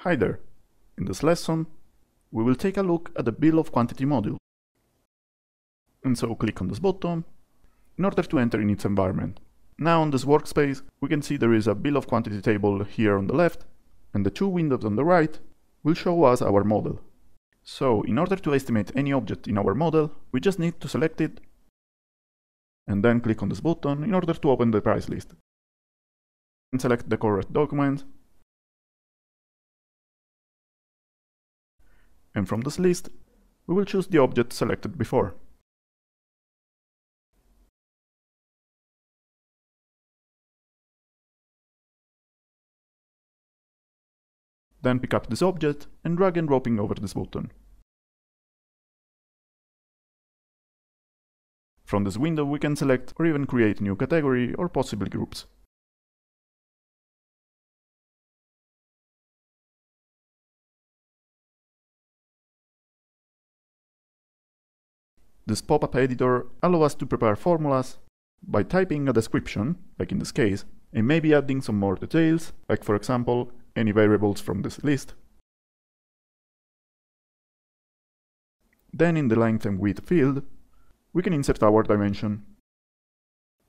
Hi there! In this lesson, we will take a look at the bill of quantity module. And so click on this button in order to enter in its environment. Now on this workspace, we can see there is a bill of quantity table here on the left, and the two windows on the right will show us our model. So in order to estimate any object in our model, we just need to select it and then click on this button in order to open the price list. And select the correct document and from this list, we will choose the object selected before. Then pick up this object and drag and dropping over this button. From this window we can select or even create new category or possibly groups. This pop-up editor allows us to prepare formulas by typing a description, like in this case, and maybe adding some more details, like for example, any variables from this list. Then in the length and width field, we can insert our dimension.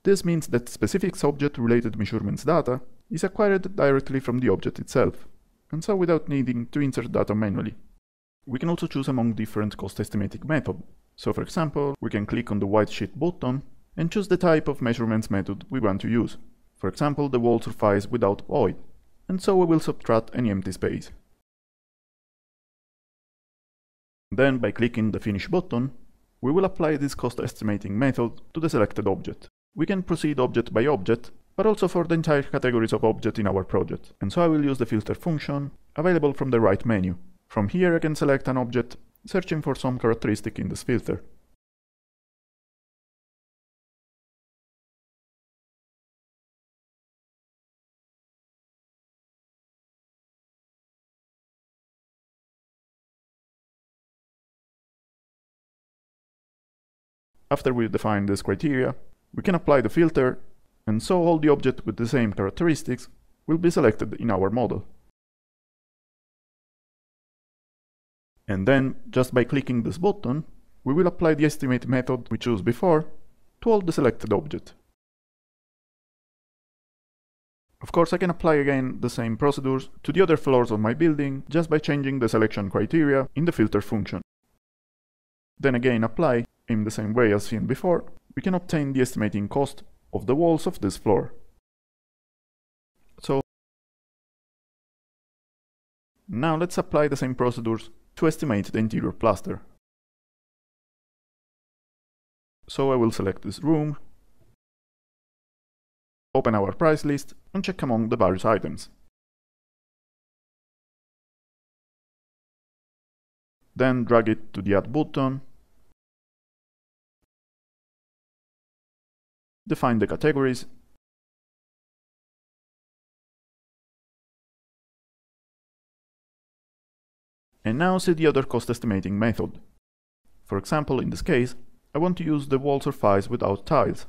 This means that specific object-related measurements data is acquired directly from the object itself, and so without needing to insert data manually. We can also choose among different cost estimating methods, so for example, we can click on the white sheet button and choose the type of measurements method we want to use. For example, the wall surface without void. And so we will subtract any empty space. Then by clicking the finish button, we will apply this cost estimating method to the selected object. We can proceed object by object, but also for the entire categories of object in our project. And so I will use the filter function available from the right menu. From here I can select an object searching for some characteristic in this filter. After we define this criteria, we can apply the filter, and so all the objects with the same characteristics will be selected in our model. And then, just by clicking this button, we will apply the estimate method we chose before to all the selected object. Of course, I can apply again the same procedures to the other floors of my building just by changing the selection criteria in the filter function. Then again apply, in the same way as seen before, we can obtain the estimating cost of the walls of this floor. So now let's apply the same procedures to estimate the interior plaster. So I will select this room, open our price list and check among the various items. Then drag it to the Add button, define the categories And now see the other cost estimating method. For example, in this case, I want to use the wall surface without tiles.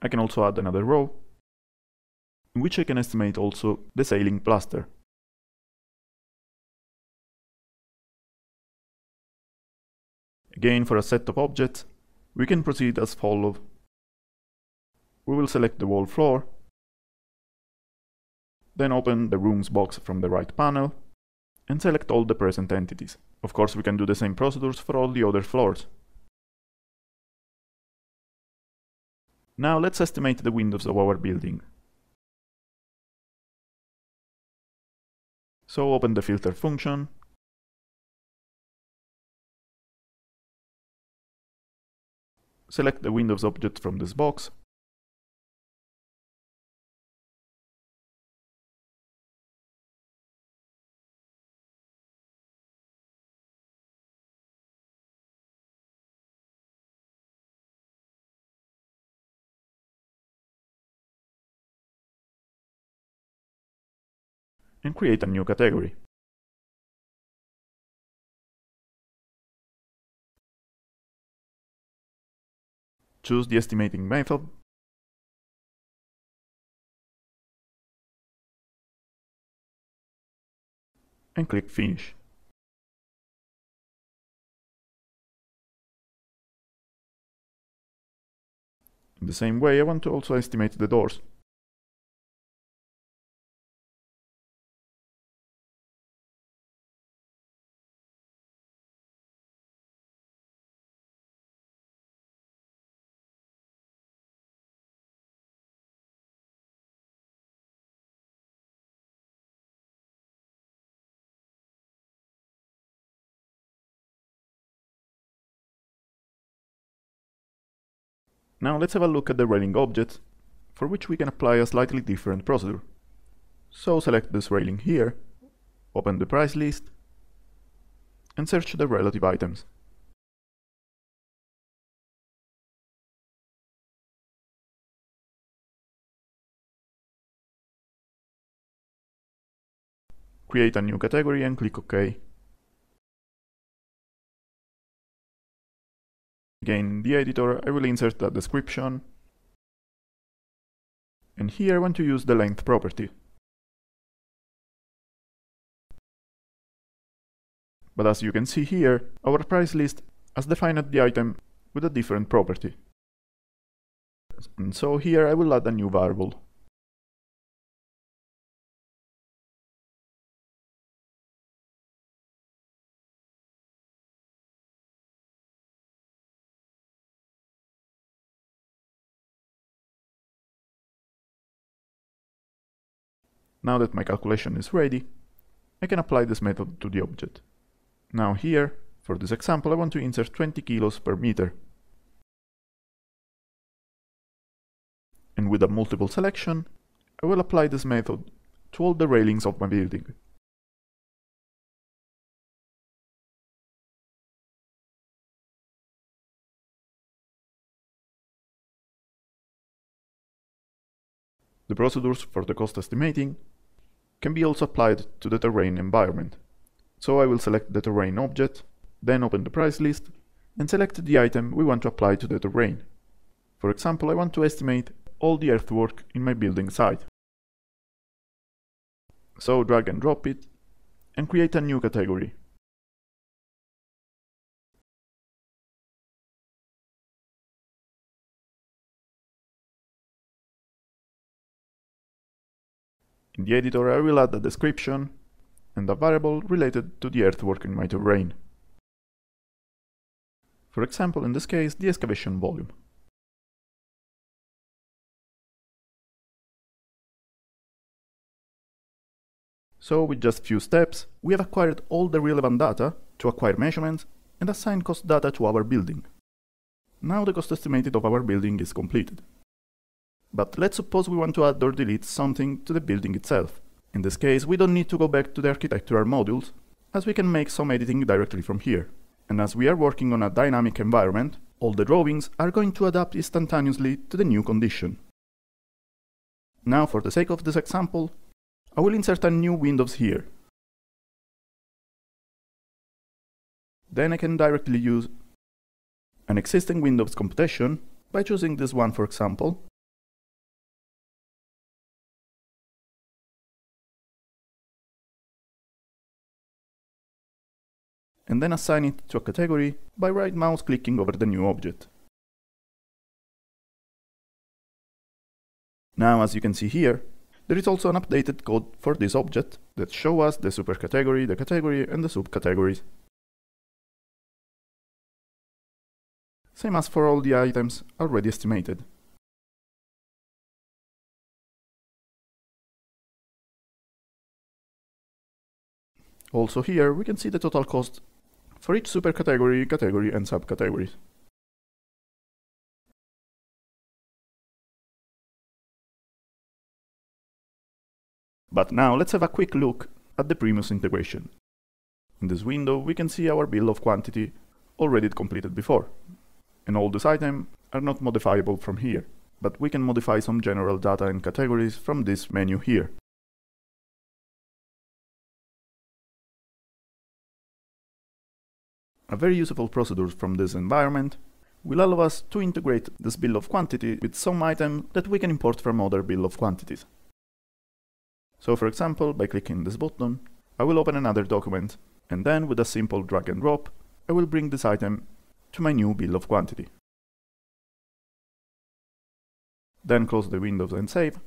I can also add another row, in which I can estimate also the ceiling plaster. Again, for a set of objects, we can proceed as follows. We will select the wall floor then open the rooms box from the right panel and select all the present entities. Of course, we can do the same procedures for all the other floors. Now let's estimate the windows of our building. So open the filter function, select the Windows object from this box, and create a new category. Choose the estimating method and click Finish. In the same way, I want to also estimate the doors. Now let's have a look at the railing object, for which we can apply a slightly different procedure. So select this railing here, open the price list, and search the relative items. Create a new category and click OK. Again, in the editor, I will insert a description. And here I want to use the length property. But as you can see here, our price list has defined the item with a different property. And so here I will add a new variable. Now that my calculation is ready, I can apply this method to the object. Now here, for this example, I want to insert 20 kilos per meter. And with a multiple selection, I will apply this method to all the railings of my building. The procedures for the cost estimating can be also applied to the terrain environment. So I will select the terrain object, then open the price list, and select the item we want to apply to the terrain. For example, I want to estimate all the earthwork in my building site. So drag and drop it, and create a new category. In the editor I will add a description and a variable related to the earthwork in my terrain. For example, in this case, the excavation volume. So with just few steps, we have acquired all the relevant data to acquire measurements and assign cost data to our building. Now the cost estimated of our building is completed. But let's suppose we want to add or delete something to the building itself. In this case, we don't need to go back to the architectural modules, as we can make some editing directly from here. And as we are working on a dynamic environment, all the drawings are going to adapt instantaneously to the new condition. Now, for the sake of this example, I will insert a new Windows here. Then I can directly use an existing Windows computation by choosing this one for example, and then assign it to a category by right mouse clicking over the new object. Now, as you can see here, there is also an updated code for this object that show us the supercategory, the category, and the subcategories. Same as for all the items already estimated. Also here, we can see the total cost for each supercategory, category, and subcategories. But now let's have a quick look at the Primus integration. In this window, we can see our bill of quantity already completed before. And all these items are not modifiable from here, but we can modify some general data and categories from this menu here. A very useful procedure from this environment will allow us to integrate this bill of quantity with some item that we can import from other bill of quantities. So for example, by clicking this button, I will open another document, and then with a simple drag and drop, I will bring this item to my new bill of quantity. Then close the windows and save.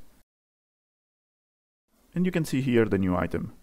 And you can see here the new item.